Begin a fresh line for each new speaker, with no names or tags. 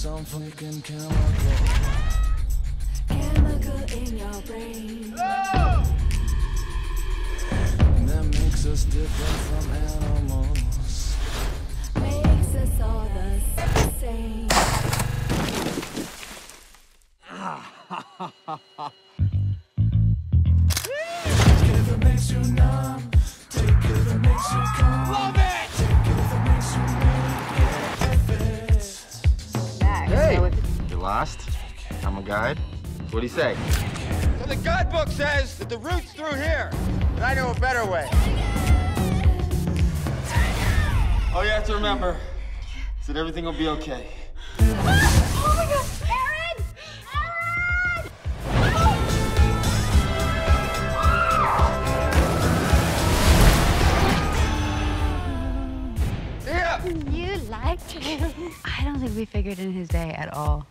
some freaking chemical.
Chemical in your brain.
That makes us different from animals.
Makes us all the same.
Take it if it makes you numb.
Lost? I'm a guide. What'd he say?
So the guidebook says that the route's through here, but I know a better way.
Oh, you have to remember is that everything will be okay.
Oh my god! Aron! Aron!
Yeah.
You liked him. I don't think we figured in his day at all.